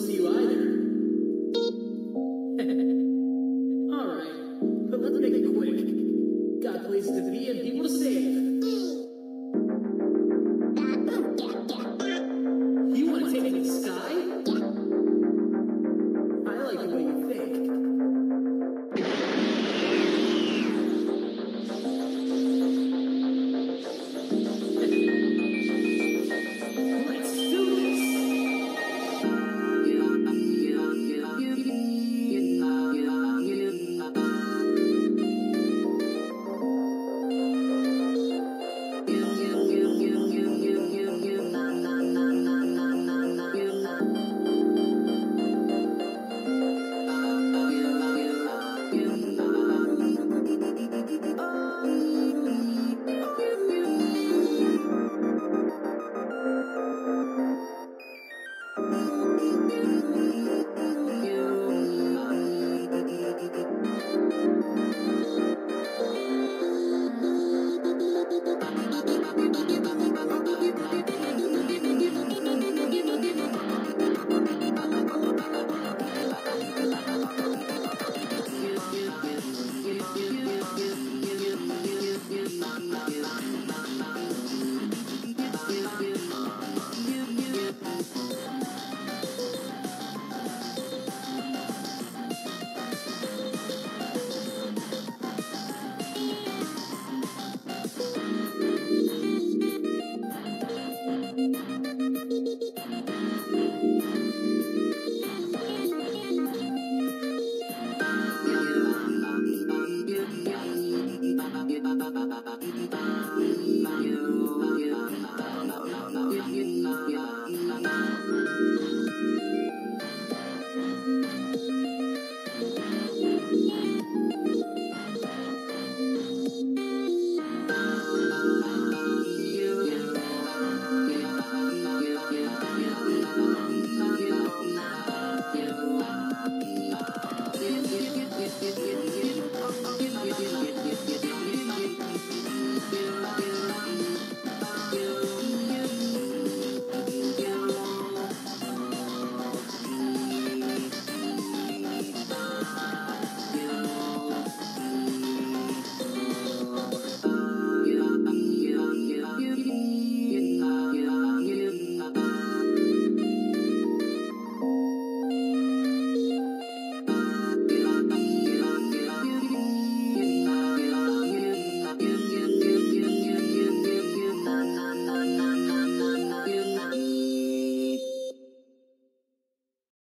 see you either.